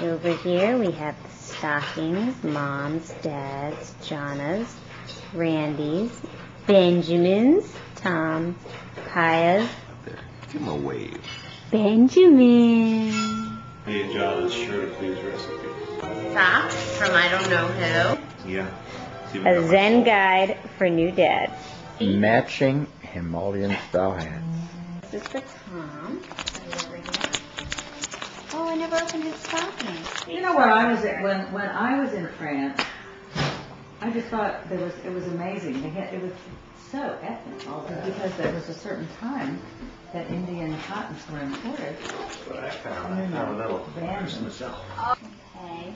Over here we have the stockings, Mom's, Dad's, Jonna's, Randy's, Benjamin's, Tom's, Kaya's, Give him a wave. Benjamin. Me and Jonna's shirt please recipe. Socks from I don't know who. Yeah. See if we A Zen soul. guide for new dads. Matching Himalayan style hats. This is the Tom. Oh, I never opened his stocking. You know when I was when when I was in France, I just thought there was it was amazing. They had, it was so ethnic because there was a certain time that Indian cottons were imported. That's what I found. I found a little Band. in the cell. Okay.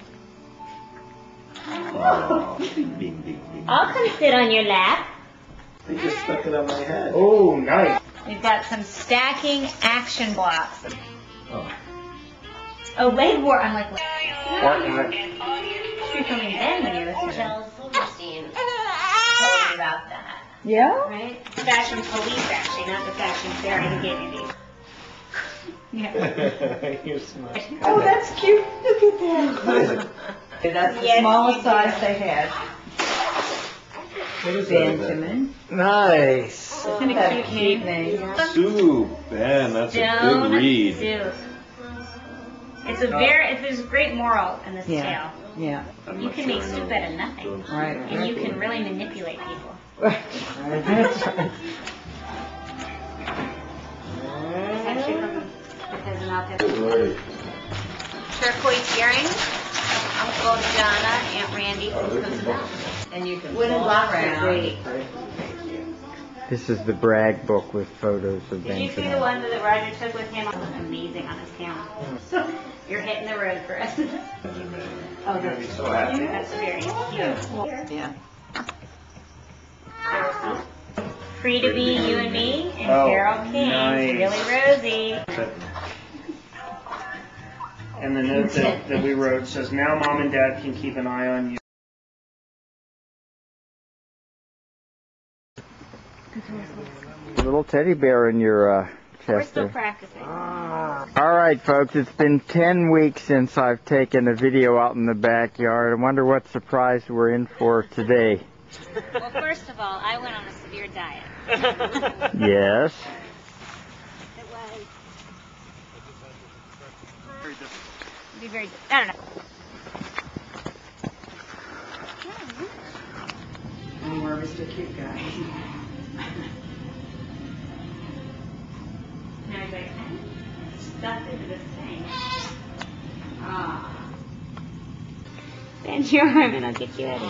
Oh, bing, bing, bing. I'll come sit on your lap. They just stuck it on my head. Oh, nice. We've got some stacking action blocks. Oh. Way more. I'm like, What? you're coming then when you're listening. Michelle Silverstein told me about that, Yeah. right? Fashion police, actually, not the fashion fairy who gave you these. Yeah. You're smart. Oh, that's cute. Look at that. That's the Yes, smallest size they had. What is that? Benjamin. Nice. Isn't it That's cute a cute name? name. Soup. Man, that's a good read. soup. It's a very, there's a great moral in this Yeah. tale. Yeah. You can make soup out of nothing. Right. And you can really manipulate people. That's right. It's actually from my cousin Alpha. Turquoise earrings. Uncle Donna, Aunt Randy from Coconut. And you can Wooden walk blocks are around. great. This is the brag book with photos of Did you see the Benjamin. one that Roger took with him? Amazing on his camera. You're hitting the road for us. Oh, You're gonna be so happy. That's very cute. Yeah. Free to be you and me and Oh, Carole King, nice. really Rosie. And the note that, that we wrote says, now mom and dad can keep an eye on you. Little teddy bear in your uh, We're still practicing. Ah. All right, folks, it's been 10 weeks since I've taken a video out in the backyard. I wonder what surprise we're in for today. Well, first of all, I went on a severe diet. Yes. It was. Be very. I don't know. And we're Mr. Cute Guy. I'm stuffed into this thing. Ah. Bend your arm and I'll get you out of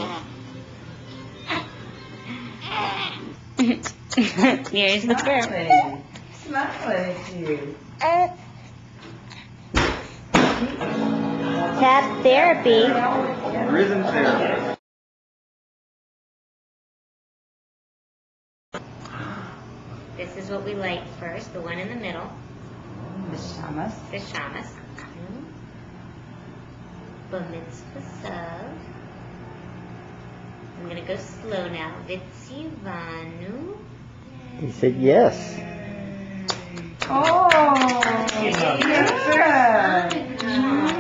here. Here's the fur. Smiling. Smiling at you. Tap therapy. Rhythm therapy. This is what we light first, the one in the middle, The shamas. the shamas. Bamitzvah I'm gonna go slow now. Vitsivanu. He said yes. Oh, good.